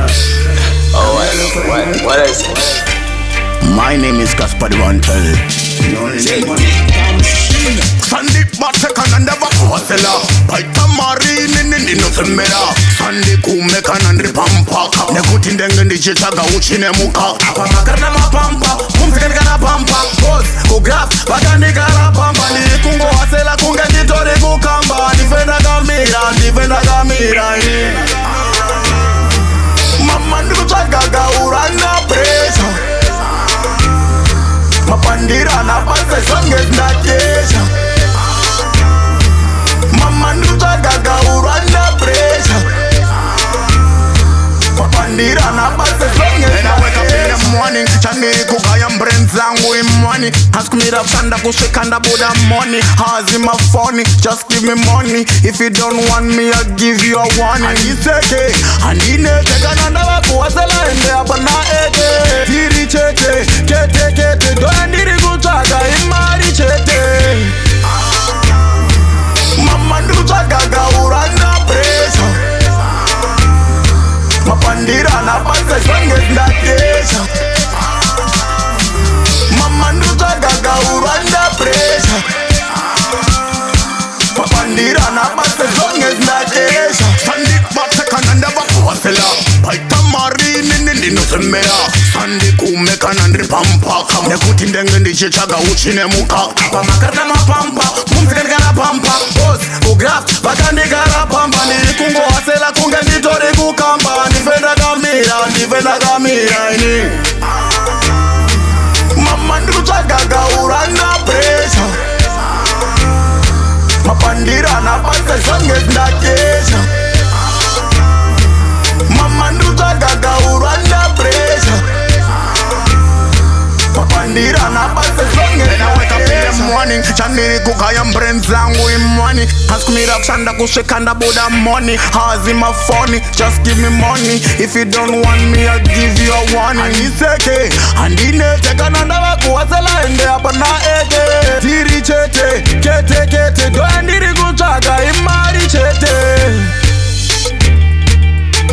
oh, what, what, what is it? My name is Gaspar Rantel. Sandy Batakana never Kwasela. Baita Marine in the Nothamera. Sandy Kumekan and Ripampa. Nekutin Dengandi Chitaka Uchine Muka. Pamakana Pampa. Kumkana Pampa. Bos. Kugraf. Bakanikara Pampa. Kungo Asela Kunga Nitore Mukamba. Nifenda Gamira. Nifenda Gamira. ndira nabase zvangeaeamoni chandiri kugaya mbren dzangu imoni hasi kumira vanda kusvika ndabuda moni hazi mafoni just give me money if you don't want me ill give you a warningiseke handinetekana ndava kuwaselaende apa naeke ndira nabasa zvange ndadesha mama ndotsvaga gaurwa ndapresha papandira nabasa zvange ndadesha sandibata kana ndavakuvasela paita mari nini ndinozemera sandikume kana ndiri pamupaka nekuti ndenge ndichitsvaga uchine mukaka pamakatamapamba muzikanika mirani mama ndikutsvagagaura napresa mapandira anabasa zvange ndakesa mama ndikutsvagagaura napresa mapandira chandiri kugaya mbrand dzangu imoni hasi kumira kushanda kusvika ndabuda moni hazi mafoni just give me money if you don't want me i give you a warning iseke handinete kana ndava kuwasela ende apa na ete diri chete kete kete do handiri kutsvaga imari chete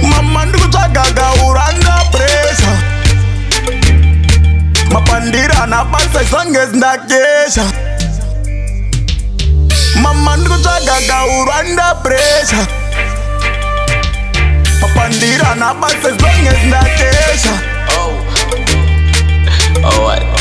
mama ndikutsvaga gauranga presa mapandira napasa zangezindakesha gaga urwanda presa papandira nabasezonge zindatesha oh. oh,